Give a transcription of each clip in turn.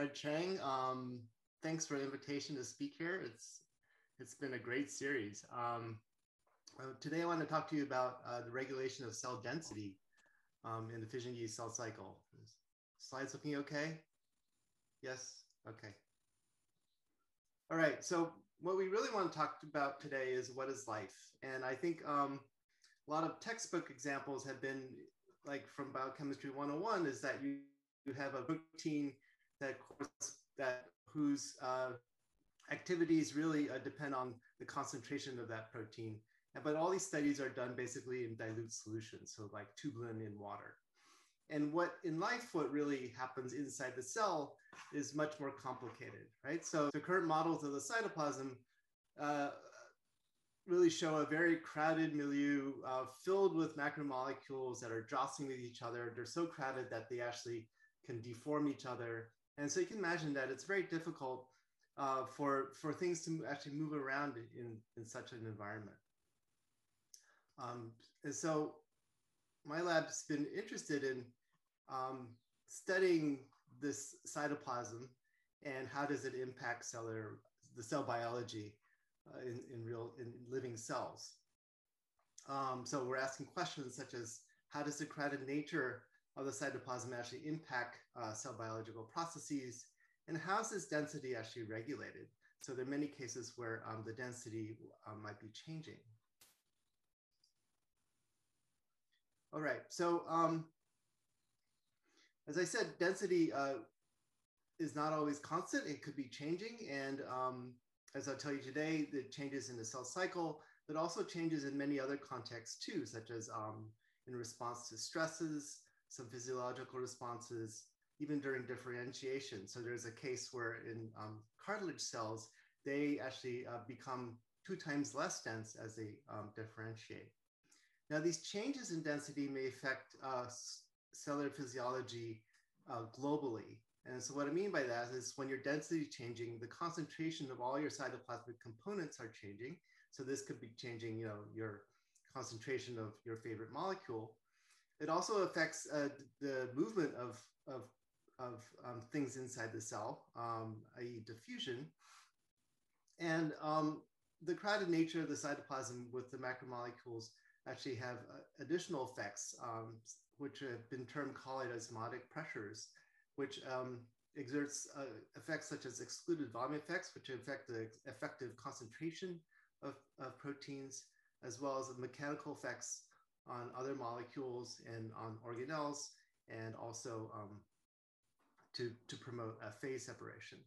Fred Chang. Um, thanks for the invitation to speak here. It's it's been a great series. Um, uh, today I want to talk to you about uh, the regulation of cell density um, in the fission yeast cell cycle. Slides looking okay? Yes? Okay. All right, so what we really want to talk about today is what is life? And I think um, a lot of textbook examples have been like from biochemistry 101 is that you, you have a protein that that whose uh, activities really uh, depend on the concentration of that protein. But all these studies are done basically in dilute solutions, so like tubulin in water. And what in life, what really happens inside the cell is much more complicated, right? So the current models of the cytoplasm uh, really show a very crowded milieu uh, filled with macromolecules that are jostling with each other. They're so crowded that they actually can deform each other. And so you can imagine that it's very difficult uh, for, for things to actually move around in, in such an environment. Um, and so my lab's been interested in um, studying this cytoplasm and how does it impact cellular, the cell biology uh, in, in real, in living cells. Um, so we're asking questions such as how does the crowded nature of the cytoplasm actually impact uh, cell biological processes and how is this density actually regulated? So there are many cases where um, the density um, might be changing. All right, so um, as I said, density uh, is not always constant. It could be changing. And um, as I'll tell you today, the changes in the cell cycle, but also changes in many other contexts too, such as um, in response to stresses, some physiological responses, even during differentiation. So there's a case where in um, cartilage cells, they actually uh, become two times less dense as they um, differentiate. Now, these changes in density may affect uh, cellular physiology uh, globally. And so what I mean by that is when your density is changing, the concentration of all your cytoplasmic components are changing. So this could be changing, you know, your concentration of your favorite molecule. It also affects uh, the movement of, of, of um, things inside the cell, um, i.e. diffusion. And um, the crowded nature of the cytoplasm with the macromolecules actually have uh, additional effects um, which have been termed colloid osmotic pressures, which um, exerts uh, effects such as excluded volume effects, which affect the effective concentration of, of proteins, as well as the mechanical effects on other molecules and on organelles, and also um, to, to promote a phase separation.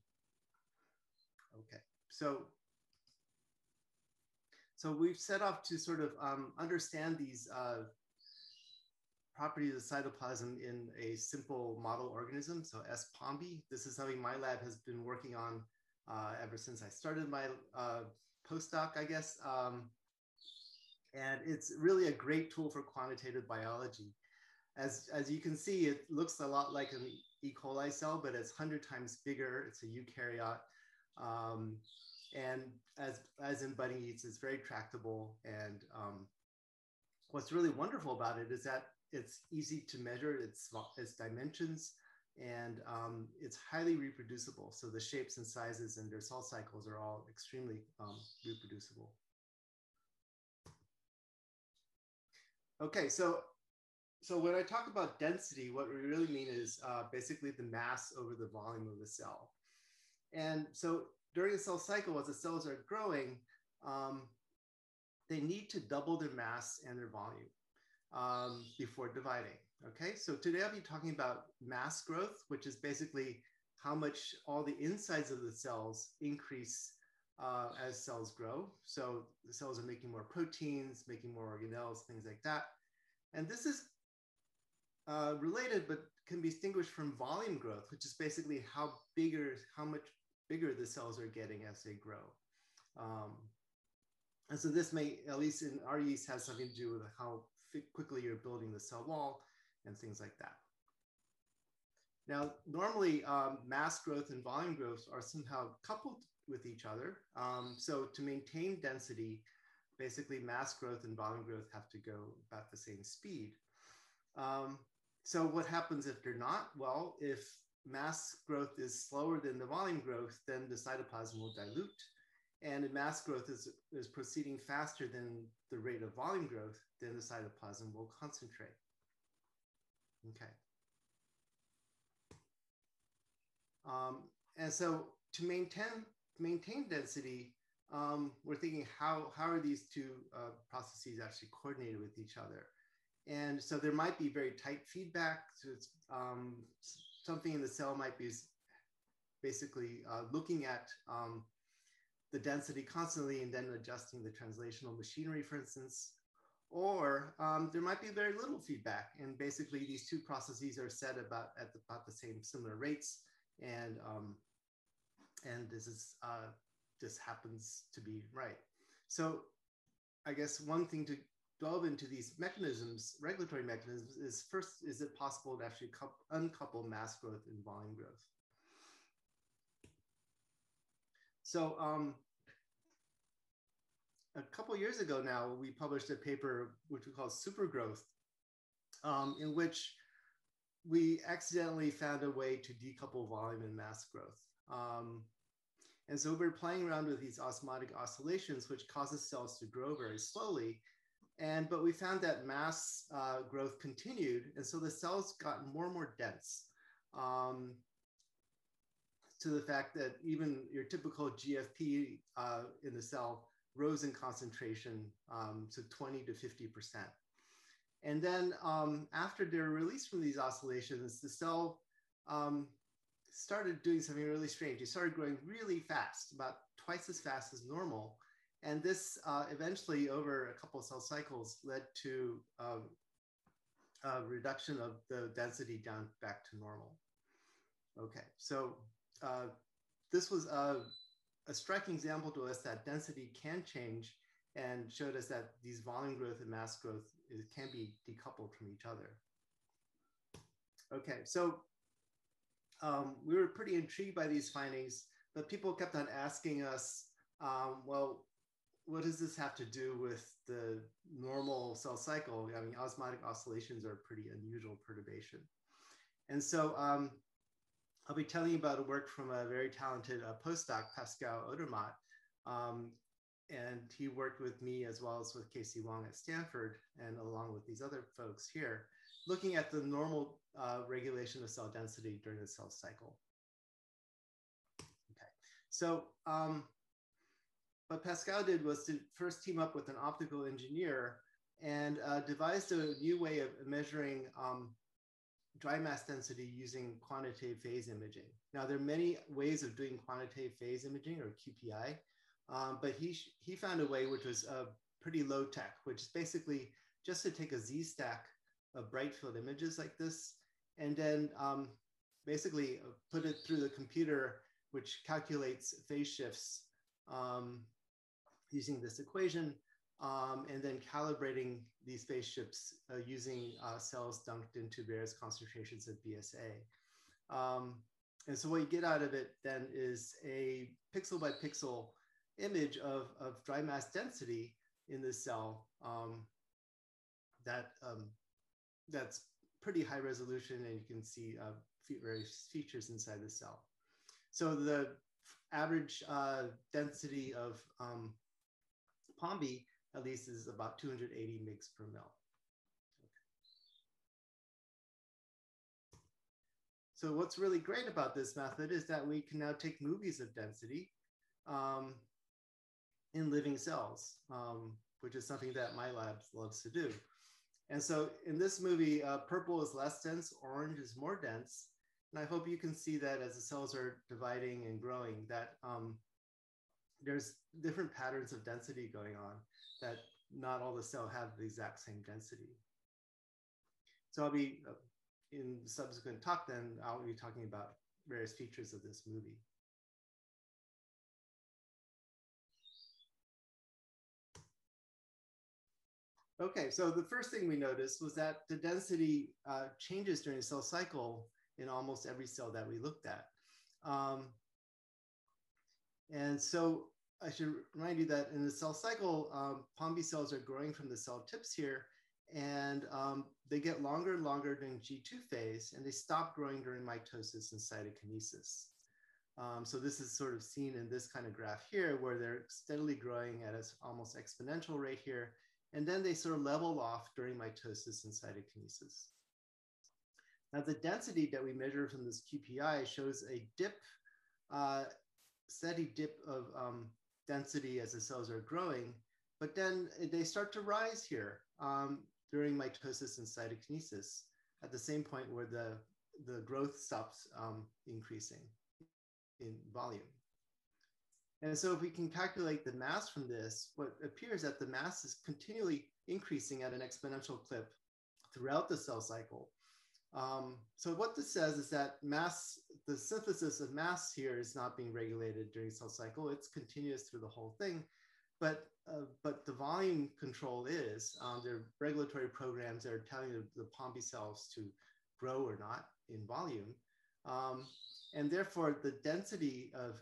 Okay, so so we've set off to sort of um, understand these uh, properties of cytoplasm in a simple model organism, so S. pombe. This is something my lab has been working on uh, ever since I started my uh, postdoc, I guess. Um, and it's really a great tool for quantitative biology. As, as you can see, it looks a lot like an E. coli cell, but it's 100 times bigger. It's a eukaryote. Um, and as, as in budding yeast, it's very tractable. And um, what's really wonderful about it is that it's easy to measure its, its dimensions and um, it's highly reproducible. So the shapes and sizes and their cell cycles are all extremely um, reproducible. Okay, so so when I talk about density, what we really mean is uh, basically the mass over the volume of the cell. And so during the cell cycle, as the cells are growing, um, they need to double their mass and their volume um, before dividing. Okay, so today I'll be talking about mass growth, which is basically how much all the insides of the cells increase uh, as cells grow. So the cells are making more proteins, making more organelles, things like that. And this is uh, related, but can be distinguished from volume growth, which is basically how bigger, how much bigger the cells are getting as they grow. Um, and so this may, at least in our yeast, has something to do with how quickly you're building the cell wall and things like that. Now, normally um, mass growth and volume growth are somehow coupled with each other. Um, so to maintain density, basically mass growth and volume growth have to go about the same speed. Um, so what happens if they're not? Well, if mass growth is slower than the volume growth, then the cytoplasm will dilute. And if mass growth is, is proceeding faster than the rate of volume growth, then the cytoplasm will concentrate. Okay. Um, and so to maintain, maintain density, um, we're thinking how, how are these two uh, processes actually coordinated with each other? And so there might be very tight feedback. So it's, um, something in the cell might be basically uh, looking at um, the density constantly and then adjusting the translational machinery, for instance. Or um, there might be very little feedback. And basically these two processes are set about at the, about the same similar rates. And, um, and this is uh, this happens to be right. So I guess one thing to delve into these mechanisms, regulatory mechanisms, is first, is it possible to actually uncouple mass growth and volume growth? So um, a couple years ago now, we published a paper which we call supergrowth, um, in which we accidentally found a way to decouple volume and mass growth. Um, and so we're playing around with these osmotic oscillations, which causes cells to grow very slowly. And but we found that mass uh, growth continued, and so the cells got more and more dense. Um, to the fact that even your typical GFP uh, in the cell rose in concentration um, to 20 to 50 percent. And then um, after they're released from these oscillations, the cell um, started doing something really strange. It started growing really fast, about twice as fast as normal. And this uh, eventually, over a couple of cell cycles, led to um, a reduction of the density down back to normal. Okay, so uh, this was a, a striking example to us that density can change and showed us that these volume growth and mass growth is, can be decoupled from each other. Okay, so um, we were pretty intrigued by these findings, but people kept on asking us, um, well, what does this have to do with the normal cell cycle? I mean, osmotic oscillations are a pretty unusual perturbation. And so um, I'll be telling you about a work from a very talented uh, postdoc, Pascal Odermatt. Um, and he worked with me as well as with KC Huang at Stanford and along with these other folks here, looking at the normal uh, regulation of cell density during the cell cycle. Okay, so um, what Pascal did was to first team up with an optical engineer and uh, devised a new way of measuring um, dry mass density using quantitative phase imaging. Now, there are many ways of doing quantitative phase imaging or QPI, um, but he, he found a way which was uh, pretty low tech, which is basically just to take a Z stack of bright field images like this, and then um, basically put it through the computer, which calculates phase shifts um, using this equation, um, and then calibrating these phase shifts uh, using uh, cells dunked into various concentrations of BSA. Um, and so what you get out of it then is a pixel by pixel image of, of dry mass density in this cell um, that um, that's pretty high resolution and you can see uh, various features inside the cell. So the average uh, density of um, Pombe at least is about 280 mgs per mil. So what's really great about this method is that we can now take movies of density um, in living cells, um, which is something that my lab loves to do. And so in this movie, uh, purple is less dense, orange is more dense. And I hope you can see that as the cells are dividing and growing, that um, there's different patterns of density going on that not all the cell have the exact same density. So I'll be, uh, in subsequent talk then, I'll be talking about various features of this movie. Okay, so the first thing we noticed was that the density uh, changes during the cell cycle in almost every cell that we looked at. Um, and so I should remind you that in the cell cycle, um, Pombe cells are growing from the cell tips here, and um, they get longer and longer during G2 phase, and they stop growing during mitosis and cytokinesis. Um, so this is sort of seen in this kind of graph here, where they're steadily growing at an almost exponential rate here, and then they sort of level off during mitosis and cytokinesis. Now the density that we measure from this QPI shows a dip, uh, steady dip of um, density as the cells are growing, but then they start to rise here um, during mitosis and cytokinesis at the same point where the, the growth stops um, increasing in volume. And so if we can calculate the mass from this, what appears that the mass is continually increasing at an exponential clip throughout the cell cycle. Um, so what this says is that mass, the synthesis of mass here is not being regulated during cell cycle. It's continuous through the whole thing. But, uh, but the volume control is, um, there are regulatory programs that are telling the, the Pombe cells to grow or not in volume. Um, and therefore the density of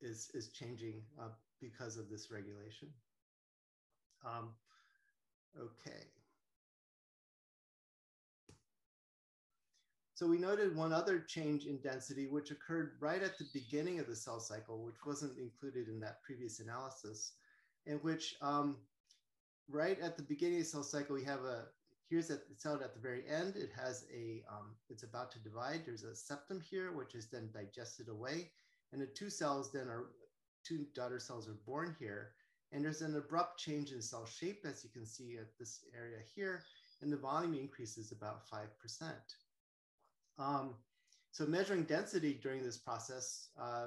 is, is changing uh, because of this regulation. Um, okay. So we noted one other change in density, which occurred right at the beginning of the cell cycle, which wasn't included in that previous analysis, in which um, right at the beginning of the cell cycle, we have a, here's a cell at the very end. It has a, um, it's about to divide. There's a septum here, which is then digested away. And the two cells then are, two daughter cells are born here. And there's an abrupt change in cell shape, as you can see at this area here. And the volume increases about 5%. Um, so measuring density during this process, uh,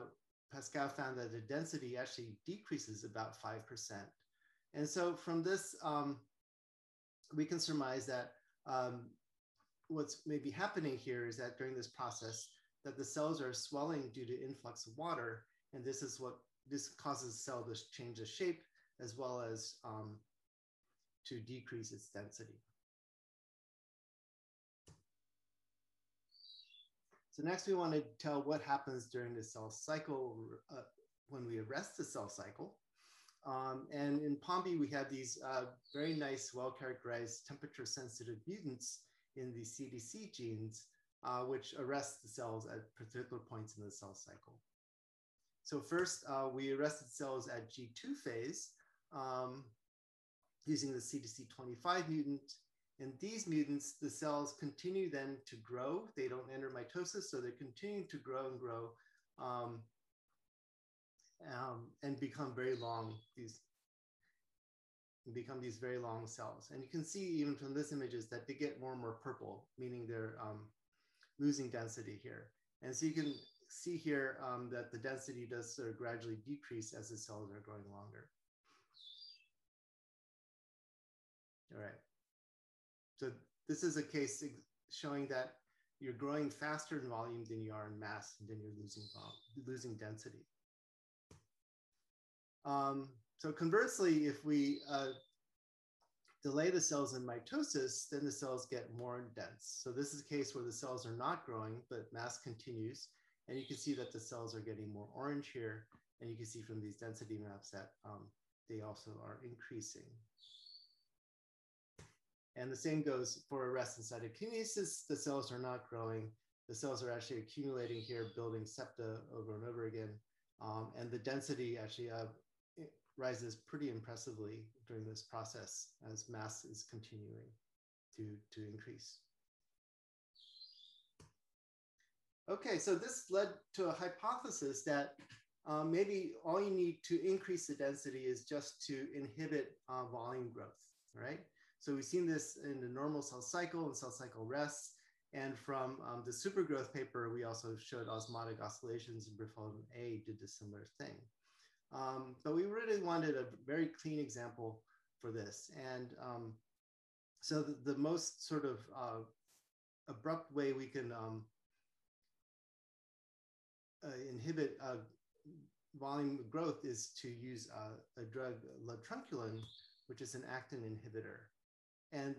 Pascal found that the density actually decreases about 5%. And so from this, um, we can surmise that um, what's maybe happening here is that during this process, that the cells are swelling due to influx of water. And this is what, this causes the cell to change the shape as well as um, to decrease its density. So next we want to tell what happens during the cell cycle uh, when we arrest the cell cycle. Um, and in Pombe, we have these uh, very nice, well-characterized temperature-sensitive mutants in the CDC genes, uh, which arrest the cells at particular points in the cell cycle. So first, uh, we arrested cells at G2 phase um, using the CDC25 mutant and these mutants, the cells continue then to grow. They don't enter mitosis, so they're continuing to grow and grow um, um, and become very long, these become these very long cells. And you can see even from this images that they get more and more purple, meaning they're um, losing density here. And so you can see here um, that the density does sort of gradually decrease as the cells are growing longer. All right. So this is a case showing that you're growing faster in volume than you are in mass, and then you're losing volume, losing density. Um, so conversely, if we uh, delay the cells in mitosis, then the cells get more dense. So this is a case where the cells are not growing, but mass continues. And you can see that the cells are getting more orange here. And you can see from these density maps that um, they also are increasing. And the same goes for arrest and cytokinesis. The cells are not growing. The cells are actually accumulating here, building septa over and over again. Um, and the density actually uh, rises pretty impressively during this process as mass is continuing to, to increase. Okay, so this led to a hypothesis that um, maybe all you need to increase the density is just to inhibit uh, volume growth, right? So we've seen this in the normal cell cycle and cell cycle rests. And from um, the supergrowth paper, we also showed osmotic oscillations and Brefeldin A did a similar thing. Um, but we really wanted a very clean example for this. And um, so the, the, most sort of uh, abrupt way we can um, uh, inhibit uh, volume growth is to use uh, a drug, latrunculin, which is an actin inhibitor. And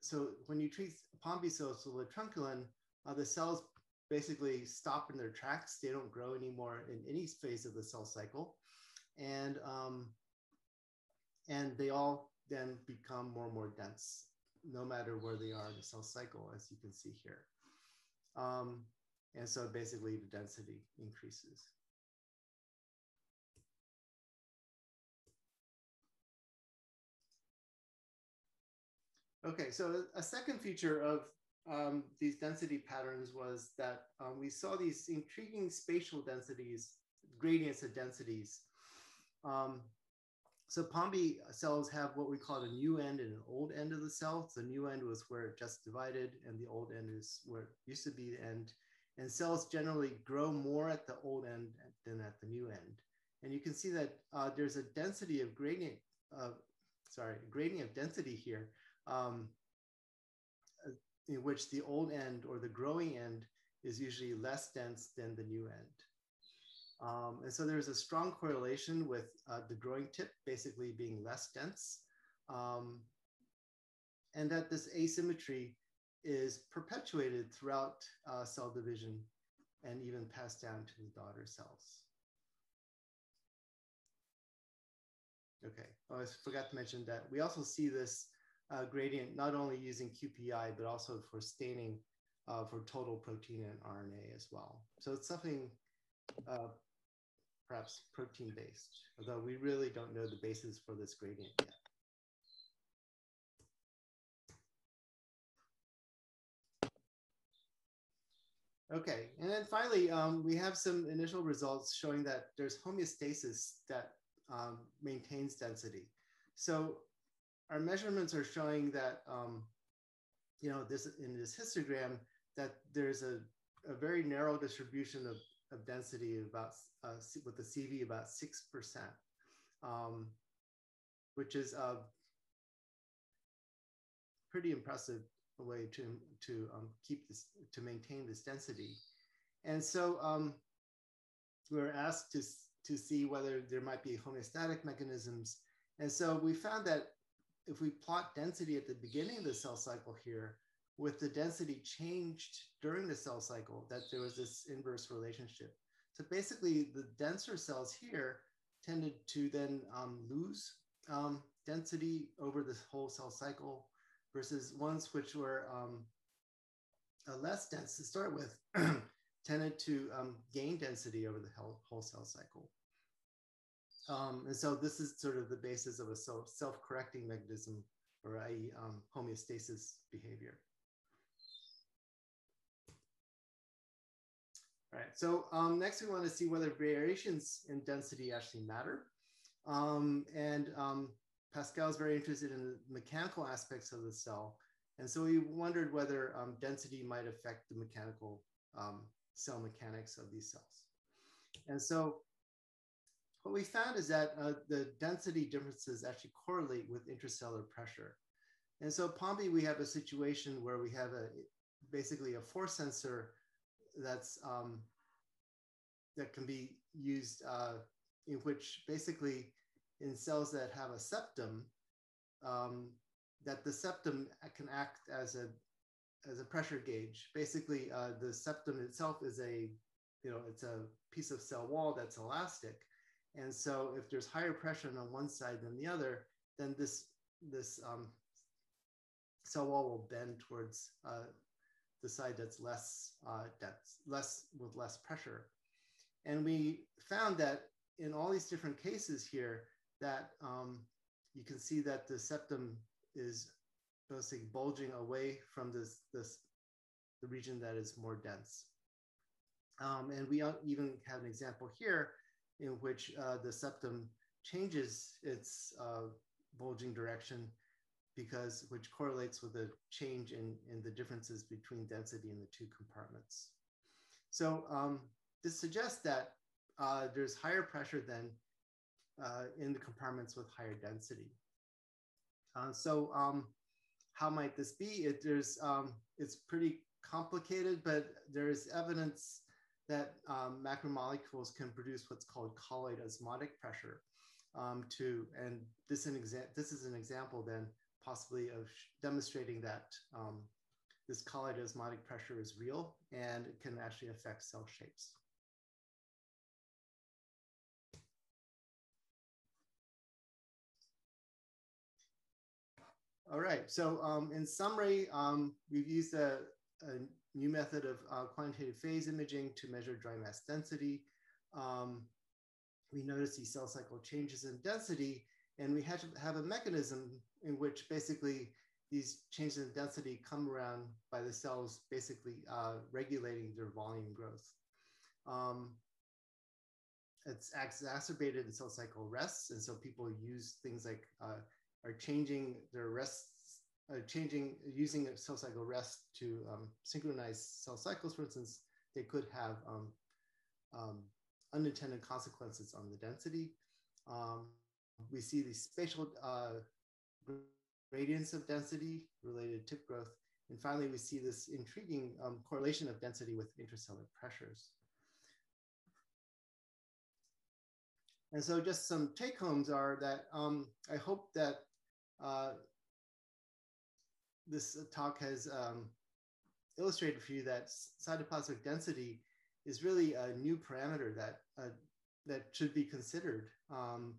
so when you treat Pombe cells with latrunculin, uh, the cells basically stop in their tracks. They don't grow anymore in any phase of the cell cycle. And, um, and they all then become more and more dense no matter where they are in the cell cycle, as you can see here. Um, and so basically the density increases. Okay, so a second feature of um, these density patterns was that um, we saw these intriguing spatial densities, gradients of densities. Um, so Pombe cells have what we call a new end and an old end of the cell. The new end was where it just divided, and the old end is where it used to be the end. And cells generally grow more at the old end than at the new end. And you can see that uh, there's a density of gradient, of, sorry, gradient of density here um, uh, in which the old end or the growing end is usually less dense than the new end. Um, and so there's a strong correlation with uh, the growing tip basically being less dense. Um, and that this asymmetry is perpetuated throughout uh, cell division and even passed down to the daughter cells. Okay, oh, I forgot to mention that we also see this uh, gradient not only using QPI, but also for staining uh, for total protein and RNA as well. So it's something uh, perhaps protein based, although we really don't know the basis for this gradient yet. Okay, and then finally, um, we have some initial results showing that there's homeostasis that um, maintains density. So our measurements are showing that, um, you know, this in this histogram, that there's a, a very narrow distribution of, of density about uh, with the CV about 6%, um, which is a pretty impressive way to, to um, keep this, to maintain this density. And so um, we were asked to, to see whether there might be homeostatic mechanisms. And so we found that if we plot density at the beginning of the cell cycle here, with the density changed during the cell cycle, that there was this inverse relationship. So basically, the denser cells here tended to then um, lose um, density over this whole cell cycle versus ones which were um, uh, less dense to start with tended to um, gain density over the whole cell cycle. Um, and so this is sort of the basis of a self-correcting mechanism or a um, homeostasis behavior. All right, so um, next we want to see whether variations in density actually matter. Um, and um, Pascal is very interested in the mechanical aspects of the cell. And so we wondered whether um, density might affect the mechanical cell mechanics of these cells. And so what we found is that uh, the density differences actually correlate with intracellular pressure. And so Pombe, we have a situation where we have a basically a force sensor that's um, that can be used uh, in which basically in cells that have a septum, um, that the septum can act as a as a pressure gauge. Basically, uh, the septum itself is a you know it's a piece of cell wall that's elastic, and so if there's higher pressure on one side than the other, then this, this um, cell wall will bend towards uh, the side that's less uh, dense, less with less pressure. And we found that in all these different cases here, that um, you can see that the septum is basically bulging away from this, this the region that is more dense. Um, and we even have an example here in which uh, the septum changes its uh, bulging direction because which correlates with a change in, in the differences between density in the two compartments. So um, this suggests that uh, there's higher pressure than uh, in the compartments with higher density. Uh, so um, how might this be? It, there's, um, it's pretty complicated, but there is evidence that um, macromolecules can produce what's called colloid osmotic pressure. Um, to and this an exa- this is an example then possibly of demonstrating that um, this colloid osmotic pressure is real and it can actually affect cell shapes. All right. So um, in summary, um, we've used a, a, new method of uh, quantitative phase imaging to measure dry mass density. Um, we notice these cell cycle changes in density, and we had to have a mechanism in which basically these changes in density come around by the cells basically uh, regulating their volume growth. Um, it's exacerbated in cell cycle rests, and so people use things like uh, are changing their rests, uh, changing using cell cycle rest to um, synchronize cell cycles. For instance, they could have um, um, unintended consequences on the density. Um, we see these spatial uh, gradients of density related to tip growth. And finally, we see this intriguing um, correlation of density with intracellular pressures. And so just some take homes are that um, I hope that uh, this talk has um, illustrated for you that cytoplasmic density is really a new parameter that, uh, that should be considered um,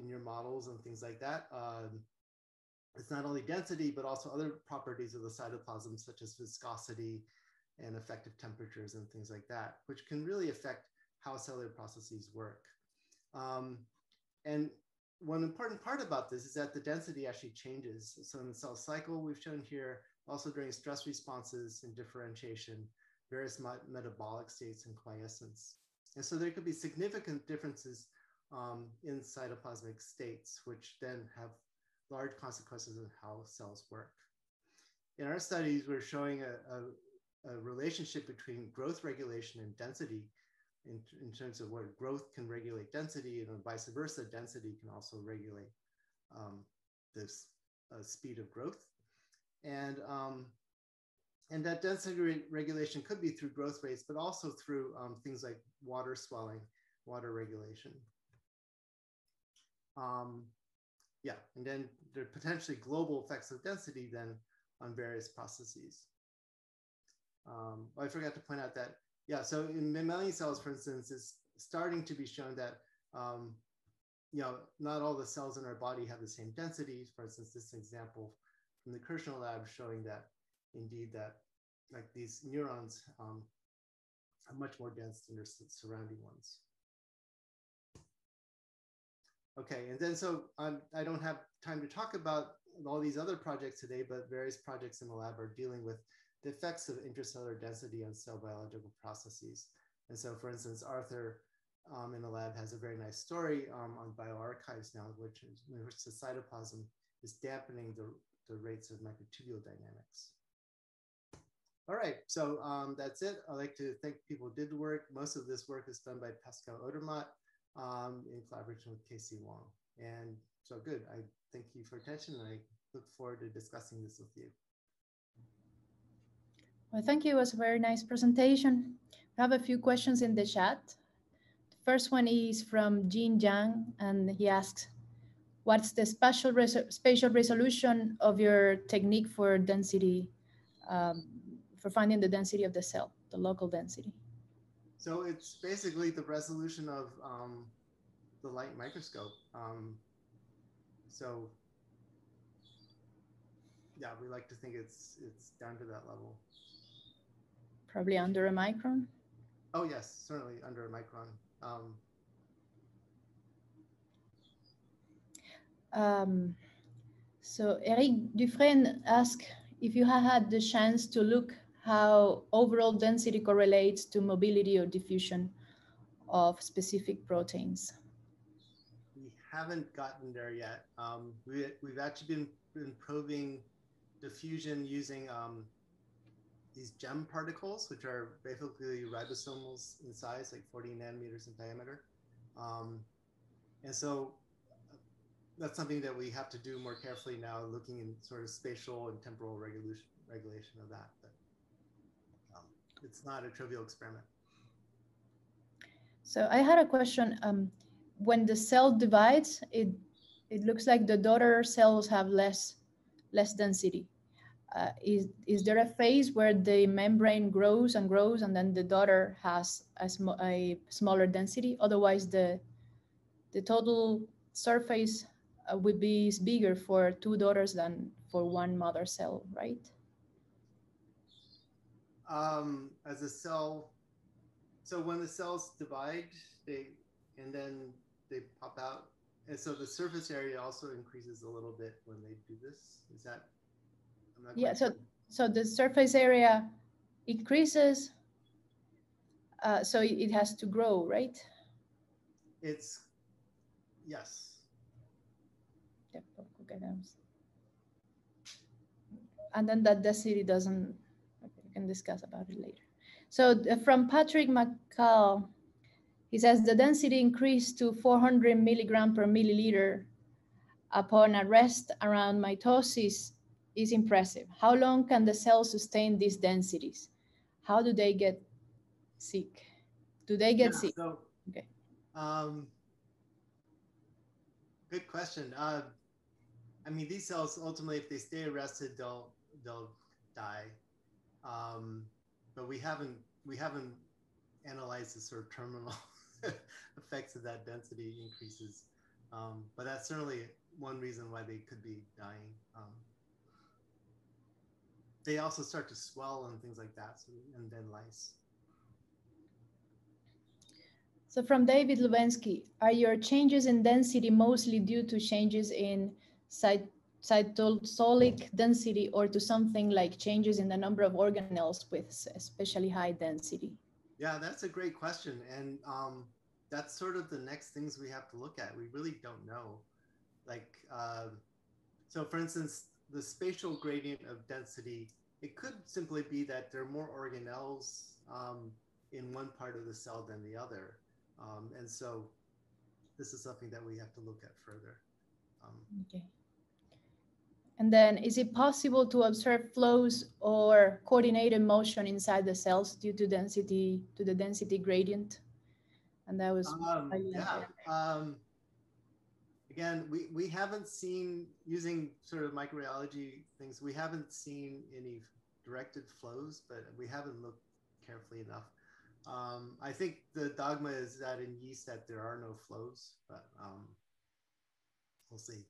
in your models and things like that. Um, it's not only density, but also other properties of the cytoplasm, such as viscosity and effective temperatures and things like that, which can really affect how cellular processes work. Um, and one important part about this is that the density actually changes. So in the cell cycle we've shown here, also during stress responses and differentiation, various metabolic states and quiescence. And so there could be significant differences um, in cytoplasmic states, which then have large consequences of how cells work. In our studies, we're showing a, a, a relationship between growth regulation and density in, in, terms of where growth can regulate density and vice versa, density can also regulate um, this uh, speed of growth. And, um, and that density re regulation could be through growth rates, but also through um, things like water swelling, water regulation. Um, yeah, and then there are potentially global effects of density then on various processes. Um, I forgot to point out that, yeah, so in mammalian cells, for instance, it's starting to be shown that, um, you know, not all the cells in our body have the same density. For instance, this example from the Kirschner lab showing that indeed that like these neurons um, are much more dense than their surrounding ones. Okay, and then so um, I don't have time to talk about all these other projects today, but various projects in the lab are dealing with the effects of intracellular density on cell biological processes. And so, for instance, Arthur um, in the lab has a very nice story um, on bioarchives now, which is which the cytoplasm is dampening the, the rates of microtubule dynamics. All right, so um, that's it. I'd like to thank people who did the work. Most of this work is done by Pascal Odermatt um, in collaboration with KC Huang. And so good. I thank you for attention. And I look forward to discussing this with you. Well, thank you. It was a very nice presentation. We have a few questions in the chat. The first one is from Jin Yang, and he asks, what's the spatial, spatial resolution of your technique for density, um, for finding the density of the cell, the local density? So it's basically the resolution of um, the light microscope. Um, so yeah, we like to think it's it's down to that level. Probably under a micron. Oh yes, certainly under a micron. Um, um, so Eric Dufresne asked if you have had the chance to look how overall density correlates to mobility or diffusion of specific proteins? We haven't gotten there yet. Um, we, we've actually been, been probing diffusion using um, these GEM particles, which are basically ribosomals in size, like 40 nanometers in diameter. Um, and so that's something that we have to do more carefully now, looking in sort of spatial and temporal regulation, regulation of that. But it's not a trivial experiment. So I had a question. Um, when the cell divides, it it looks like the daughter cells have less less density. Uh, is is there a phase where the membrane grows and grows, and then the daughter has a, sm a smaller density? Otherwise, the the total surface uh, would be bigger for two daughters than for one mother cell, right? Um, as a cell, so when the cells divide, they and then they pop out, and so the surface area also increases a little bit when they do this. Is that? Yeah. So so the surface area increases. Uh, so it has to grow, right? It's yes. And then that density doesn't, okay, we can discuss about it later. So uh, from Patrick McCall, he says the density increased to 400 milligram per milliliter upon arrest around mitosis is impressive. How long can the cells sustain these densities? How do they get sick? Do they get yeah, sick? So, okay. Um, good question. Uh, I mean, these cells ultimately, if they stay arrested, they'll they'll die. Um, but we haven't we haven't analyzed the sort of terminal effects of that density increases. Um, but that's certainly one reason why they could be dying. Um, they also start to swell and things like that, so, and then lyse. So from David Lubensky, are your changes in density mostly due to changes in cyt cytosolic density or to something like changes in the number of organelles with especially high density? Yeah, that's a great question. And um, that's sort of the next things we have to look at. We really don't know. Like, uh, so for instance, the spatial gradient of density, it could simply be that there are more organelles um, in one part of the cell than the other. Um, and so this is something that we have to look at further. Um, okay. And then is it possible to observe flows or coordinated motion inside the cells due to density, to the density gradient? And that was um, yeah. Again, we, we haven't seen using sort of microbiology things, we haven't seen any directed flows, but we haven't looked carefully enough. Um, I think the dogma is that in yeast that there are no flows, but um, we'll see.